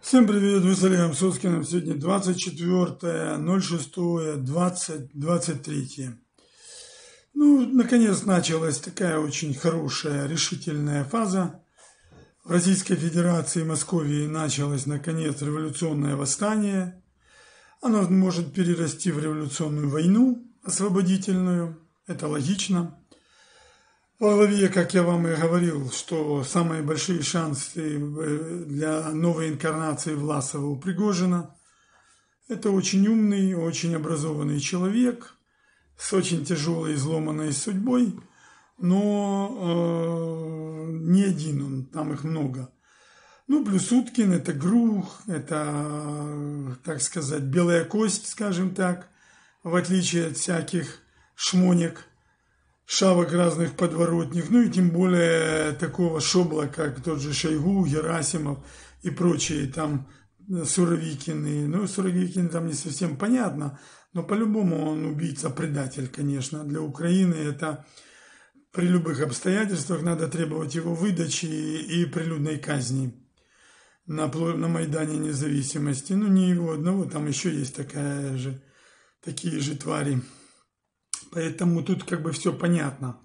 Всем привет, вы с Олегом Соскиным. Сегодня 24.06.2023. Ну, наконец началась такая очень хорошая, решительная фаза. В Российской Федерации и Московии началось, наконец, революционное восстание. Оно может перерасти в революционную войну освободительную. Это логично. Во главе, как я вам и говорил, что самые большие шансы э, для новой инкарнации Власова у Пригожина. Это очень умный, очень образованный человек с очень тяжелой изломанной судьбой, но э, не один он, там их много. Ну, плюс Уткин, это Грух, это, так сказать, белая кость, скажем так, в отличие от всяких шмонек – шавок разных подворотних, ну и тем более такого шобла, как тот же Шойгу, Герасимов и прочие там э, Суровикины. Ну, Суровикин там не совсем понятно, но по-любому он убийца-предатель, конечно. Для Украины это при любых обстоятельствах надо требовать его выдачи и прилюдной казни на, на Майдане независимости. Ну, не его одного, там еще есть такая же, такие же твари. Поэтому тут как бы все понятно.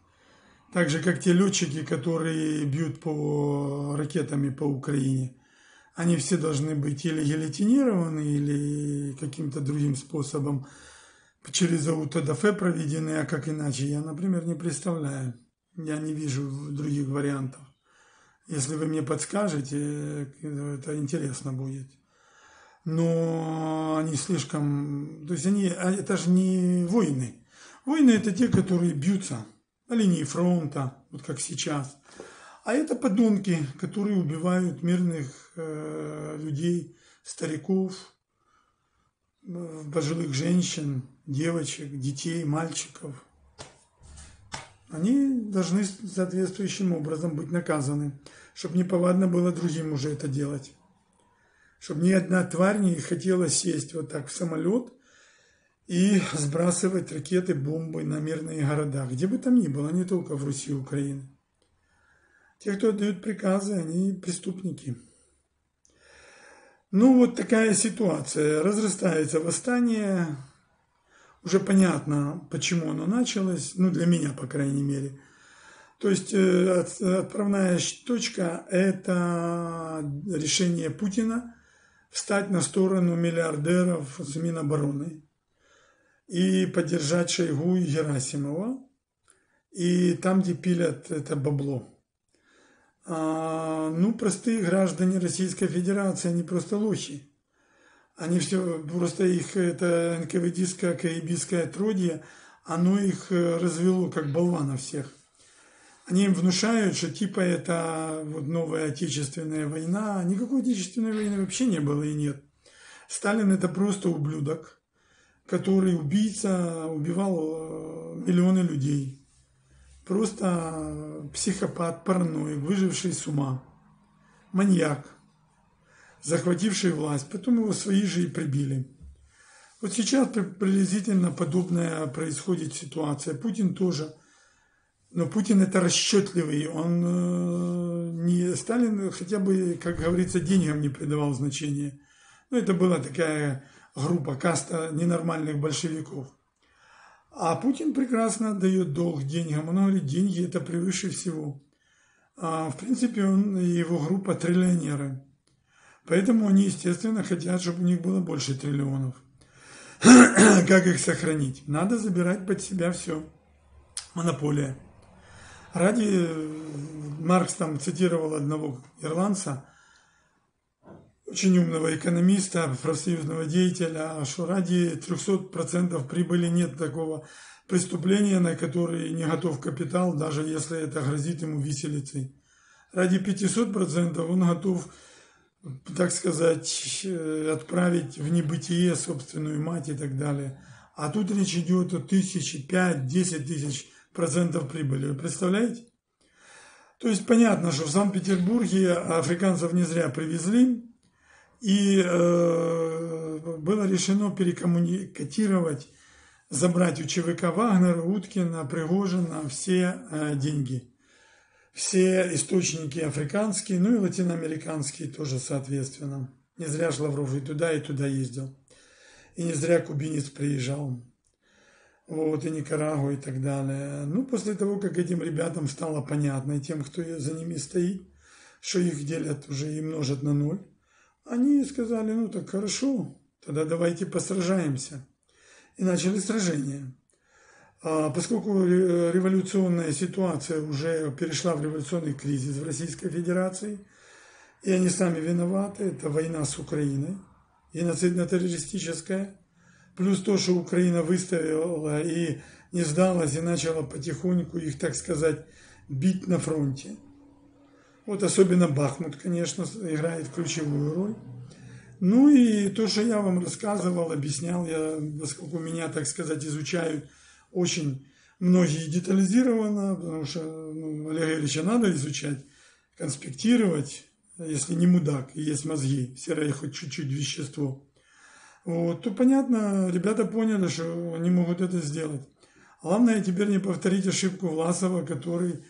Так же, как те летчики, которые бьют по ракетами по Украине. Они все должны быть или гильотинированы, или каким-то другим способом через АУТДФ проведены, а как иначе, я, например, не представляю. Я не вижу других вариантов. Если вы мне подскажете, это интересно будет. Но они слишком... То есть они... А это же не войны. Войны – это те, которые бьются на линии фронта, вот как сейчас. А это подонки, которые убивают мирных э, людей, стариков, э, пожилых женщин, девочек, детей, мальчиков. Они должны соответствующим образом быть наказаны, чтобы не повадно было другим уже это делать. Чтобы ни одна тварь не хотела сесть вот так в самолет – и сбрасывать ракеты, бомбы на мирные города, где бы там ни было, не только в Руси и Украине. Те, кто отдают приказы, они преступники. Ну, вот такая ситуация. Разрастается восстание. Уже понятно, почему оно началось. Ну, для меня, по крайней мере. То есть э, отправная точка – это решение Путина встать на сторону миллиардеров с Минобороны и поддержать Шойгу и Герасимова, и там, где пилят это бабло. А, ну, простые граждане Российской Федерации, они просто лохи. Они все, просто их, это НКВДское, КАИБское отродье, оно их э, развело, как болвана всех. Они им внушают, что типа это вот новая отечественная война. Никакой отечественной войны вообще не было и нет. Сталин это просто ублюдок который убийца, убивал э, миллионы людей. Просто психопат, параноик, выживший с ума, маньяк, захвативший власть. Потом его свои же и прибили. Вот сейчас приблизительно подобная происходит ситуация. Путин тоже. Но Путин это расчетливый. Он э, не Сталин хотя бы, как говорится, деньгам не придавал значения. Но это была такая группа, каста ненормальных большевиков. А Путин прекрасно дает долг деньгам. Он говорит, деньги это превыше всего. А, в принципе, он и его группа триллионеры. Поэтому они, естественно, хотят, чтобы у них было больше триллионов. как их сохранить? Надо забирать под себя все. Монополия. Ради, Маркс там цитировал одного ирландца, очень умного экономиста, профсоюзного деятеля, что ради 300% прибыли нет такого преступления, на которое не готов капитал, даже если это грозит ему виселицей. Ради 500% он готов, так сказать, э, отправить в небытие собственную мать и так далее. А тут речь идет о тысячи, пять, десять тысяч процентов прибыли. Вы представляете? То есть понятно, что в Санкт-Петербурге африканцев не зря привезли, и э, было решено перекоммуникатировать, забрать у ЧВК Вагнера, Уткина, Пригожина все э, деньги. Все источники африканские, ну и латиноамериканские тоже соответственно. Не зря ж Лавров и туда, и туда ездил. И не зря кубинец приезжал. Вот, и Никарагу и так далее. Ну, после того, как этим ребятам стало понятно, и тем, кто за ними стоит, что их делят уже и множат на ноль, они сказали, ну так хорошо, тогда давайте посражаемся. И начали сражение. А поскольку революционная ситуация уже перешла в революционный кризис в Российской Федерации, и они сами виноваты, это война с Украиной, геноцидно-террористическая, плюс то, что Украина выставила и не сдалась, и начала потихоньку их, так сказать, бить на фронте. Вот особенно Бахмут, конечно, играет ключевую роль. Ну и то, что я вам рассказывал, объяснял, я, поскольку меня, так сказать, изучают очень многие детализированно, потому что ну, Олега Ильича надо изучать, конспектировать, если не мудак, и есть мозги, серое хоть чуть-чуть вещество, вот, то понятно, ребята поняли, что они могут это сделать. Главное теперь не повторить ошибку Власова, который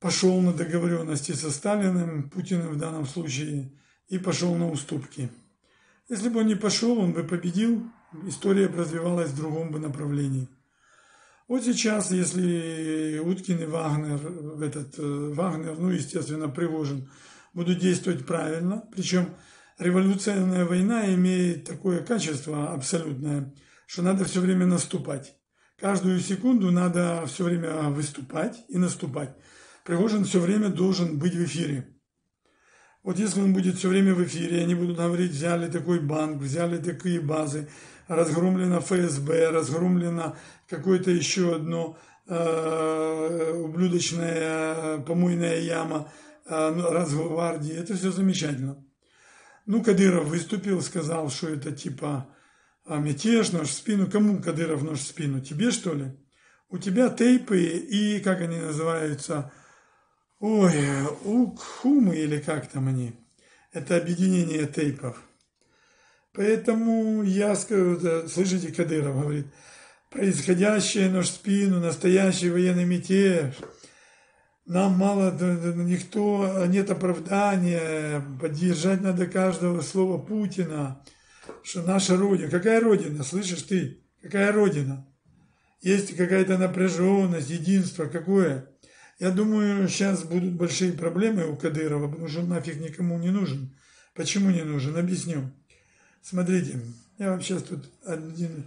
пошел на договоренности со Сталиным, Путиным в данном случае, и пошел на уступки. Если бы он не пошел, он бы победил, история бы развивалась в другом бы направлении. Вот сейчас, если Уткин и Вагнер, этот э, Вагнер, ну, естественно, Пригожин, будут действовать правильно, причем революционная война имеет такое качество абсолютное, что надо все время наступать. Каждую секунду надо все время выступать и наступать. Пригожин все время должен быть в эфире. Вот если он будет все время в эфире, они будут говорить, взяли такой банк, взяли такие базы, разгромлено ФСБ, разгромлено какое-то еще одно э, ублюдочная помойная яма э, ну, Росгвардии. Это все замечательно. Ну, Кадыров выступил, сказал, что это типа а, мятеж, нож в спину. Кому Кадыров нож в спину? Тебе, что ли? У тебя тейпы и, как они называются, ой, укхумы или как там они? Это объединение тейпов. Поэтому я скажу, слышите, Кадыров говорит, происходящее нож в спину, настоящий военный мятеж. Нам мало, никто, нет оправдания, поддержать надо каждого слова Путина, что наша Родина, какая Родина, слышишь ты, какая Родина? Есть какая-то напряженность, единство, какое? Я думаю, сейчас будут большие проблемы у Кадырова, потому что он нафиг никому не нужен. Почему не нужен? Объясню. Смотрите, я вам сейчас тут один...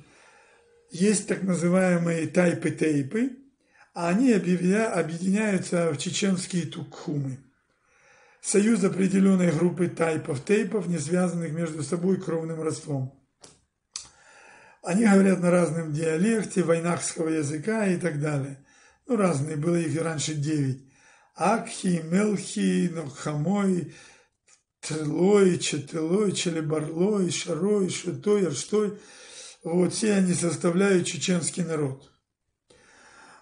Есть так называемые тайпы-тейпы, а они объединяются в чеченские тукхумы. Союз определенной группы тайпов-тейпов, не связанных между собой кровным родством. Они говорят на разном диалекте, войнахского языка и так далее. Ну, разные, было их раньше девять. Акхи, Мелхи, Нохамой, Трилой, Четылой, Челебарлой, Шарой, Шутой, Арштой. Вот все они составляют чеченский народ.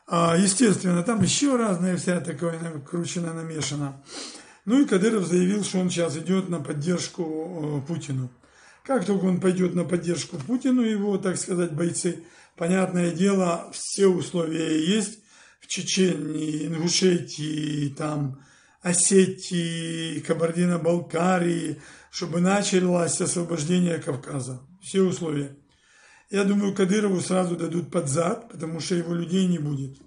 А, естественно, там еще разное вся такое кручено намешано. Ну и Кадыров заявил, что он сейчас идет на поддержку э, Путину. Как только он пойдет на поддержку Путину, его, так сказать, бойцы, понятное дело, все условия есть Чечении, Ингушетии, там, Осетии, Кабардино-Балкарии, чтобы началось освобождение Кавказа. Все условия. Я думаю, Кадырову сразу дадут под зад, потому что его людей не будет.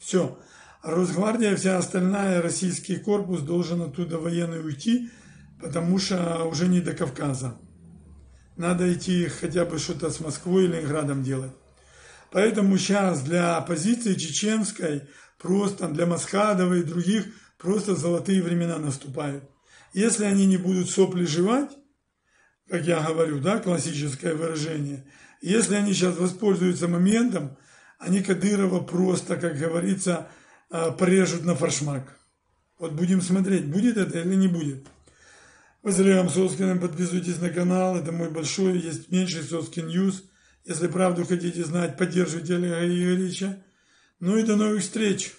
Все. А Росгвардия, вся остальная, российский корпус должен оттуда военный уйти, потому что уже не до Кавказа. Надо идти хотя бы что-то с Москвой или Ленинградом делать. Поэтому сейчас для оппозиции чеченской, просто для Масхадова и других – Просто золотые времена наступают. Если они не будут сопли жевать, как я говорю, да, классическое выражение, если они сейчас воспользуются моментом, они Кадырова просто, как говорится, а, порежут на форшмак. Вот будем смотреть, будет это или не будет. Вы с Олегом Соскиным подписывайтесь на канал, это мой большой, есть меньший Соскин News. Если правду хотите знать, поддерживайте Олега Игоревича. Ну и до новых встреч!